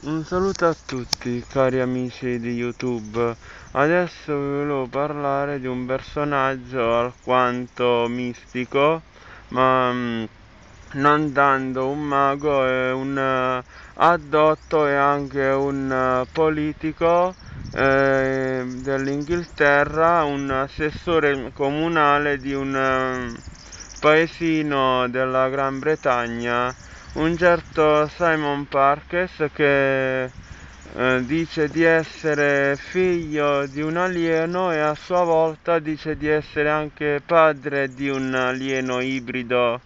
Un saluto a tutti cari amici di YouTube. Adesso vi volevo parlare di un personaggio alquanto mistico, ma mm, non dando un mago, è un uh, addotto e anche un uh, politico eh, dell'Inghilterra, un assessore comunale di un uh, paesino della Gran Bretagna un certo Simon Parkes che eh, dice di essere figlio di un alieno e a sua volta dice di essere anche padre di un alieno ibrido.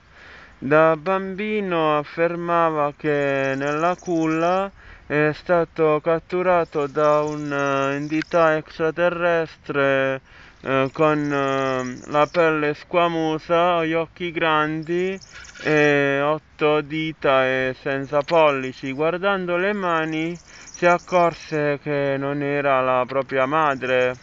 Da bambino affermava che nella culla è stato catturato da un'entità extraterrestre eh, con eh, la pelle squamosa, gli occhi grandi e otto dita e senza pollici. Guardando le mani si accorse che non era la propria madre.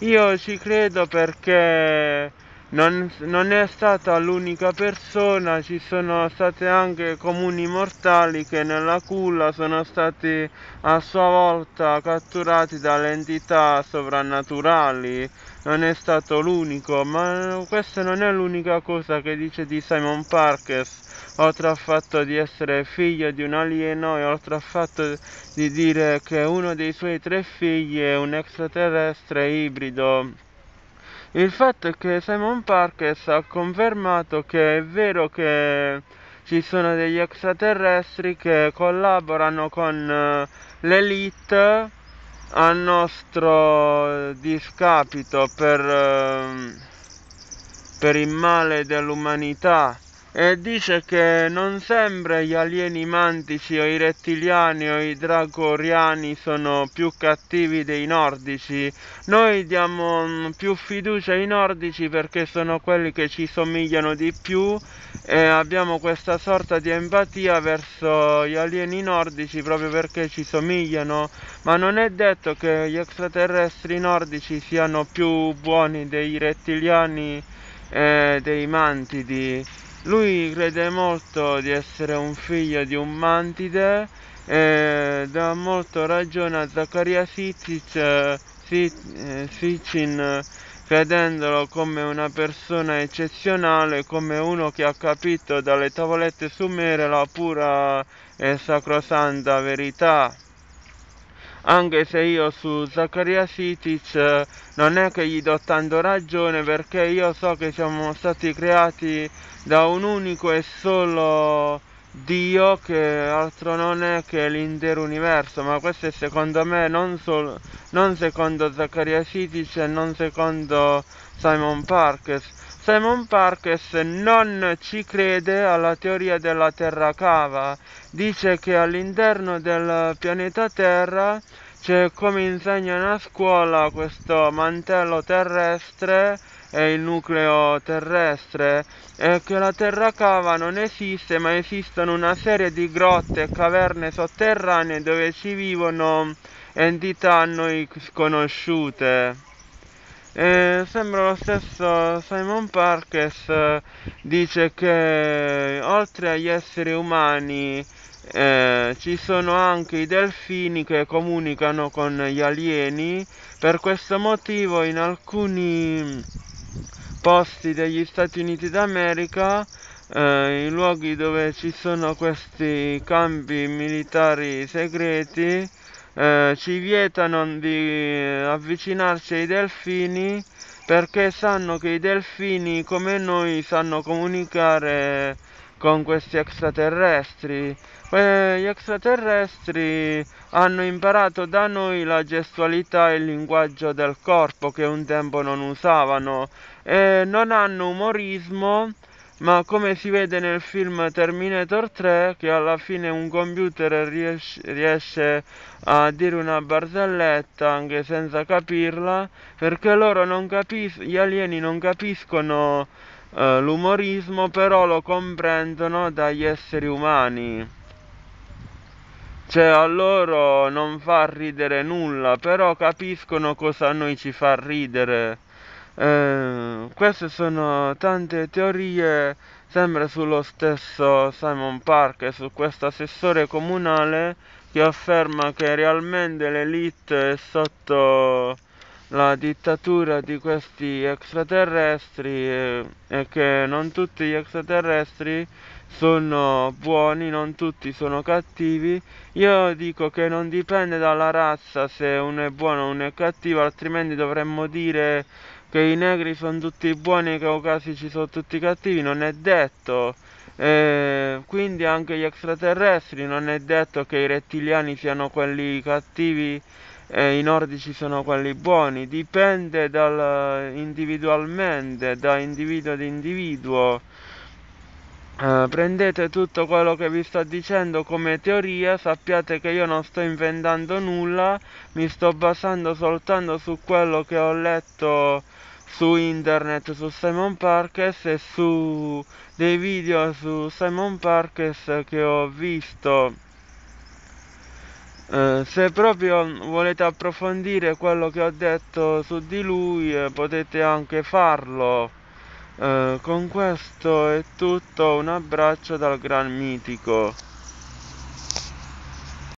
Io ci credo perché non, non, è stata l'unica persona, ci sono state anche comuni mortali che nella culla sono stati a sua volta catturati dalle entità sovrannaturali. Non è stato l'unico, ma questa non è l'unica cosa che dice di Simon Parkes, oltre al fatto di essere figlio di un alieno e oltre al fatto di dire che uno dei suoi tre figli è un extraterrestre ibrido. Il fatto è che Simon Parkes ha confermato che è vero che ci sono degli extraterrestri che collaborano con uh, l'elite a nostro discapito per, uh, per il male dell'umanità e dice che non sembra gli alieni mantici o i rettiliani o i dragoriani sono più cattivi dei nordici. Noi diamo mm, più fiducia ai nordici perché sono quelli che ci somigliano di più e abbiamo questa sorta di empatia verso gli alieni nordici proprio perché ci somigliano, ma non è detto che gli extraterrestri nordici siano più buoni dei rettiliani e dei mantidi lui crede molto di essere un figlio di un mantide e dà molto ragione a Zaccaria eh, Sitchin credendolo come una persona eccezionale, come uno che ha capito dalle tavolette sumere la pura e sacrosanta verità anche se io su Zaccaria Sitic eh, non è che gli do tanto ragione perché io so che siamo stati creati da un unico e solo Dio che altro non è che l'intero universo, ma questo è secondo me non, non secondo Zaccaria Sitic e non secondo Simon Parkes. Simon Parkes non ci crede alla teoria della terra cava, dice che all'interno del pianeta Terra c'è come insegnano a scuola questo mantello terrestre e il nucleo terrestre e che la terra cava non esiste ma esistono una serie di grotte e caverne sotterranee dove ci vivono entità a noi sconosciute. E sembra lo stesso Simon Parkes eh, dice che oltre agli esseri umani eh, ci sono anche i delfini che comunicano con gli alieni. Per questo motivo in alcuni posti degli Stati Uniti d'America eh, in luoghi dove ci sono questi campi militari segreti eh, ci vietano di avvicinarci ai delfini perché sanno che i delfini come noi sanno comunicare con questi extraterrestri. Eh, gli extraterrestri hanno imparato da noi la gestualità e il linguaggio del corpo che un tempo non usavano e non hanno umorismo ma come si vede nel film Terminator 3 che alla fine un computer riesce, riesce a dire una barzelletta anche senza capirla perché loro non capiscono gli alieni non capiscono uh, l'umorismo però lo comprendono dagli esseri umani. Cioè a loro non fa ridere nulla però capiscono cosa a noi ci fa ridere eh, queste sono tante teorie sempre sullo stesso Simon Park e su questo assessore comunale che afferma che realmente l'elite è sotto la dittatura di questi extraterrestri e, e che non tutti gli extraterrestri sono buoni, non tutti sono cattivi. Io dico che non dipende dalla razza se uno è buono o uno è cattivo, altrimenti dovremmo dire che i negri sono tutti buoni e i caucasici sono tutti cattivi, non è detto. Eh, quindi anche gli extraterrestri non è detto che i rettiliani siano quelli cattivi e i nordici sono quelli buoni, dipende dal, individualmente, da individuo ad individuo. Uh, prendete tutto quello che vi sto dicendo come teoria, sappiate che io non sto inventando nulla, mi sto basando soltanto su quello che ho letto su internet su Simon Parkes e su dei video su Simon Parkes che ho visto. Eh, se proprio volete approfondire quello che ho detto su di lui eh, potete anche farlo eh, con questo è tutto un abbraccio dal gran mitico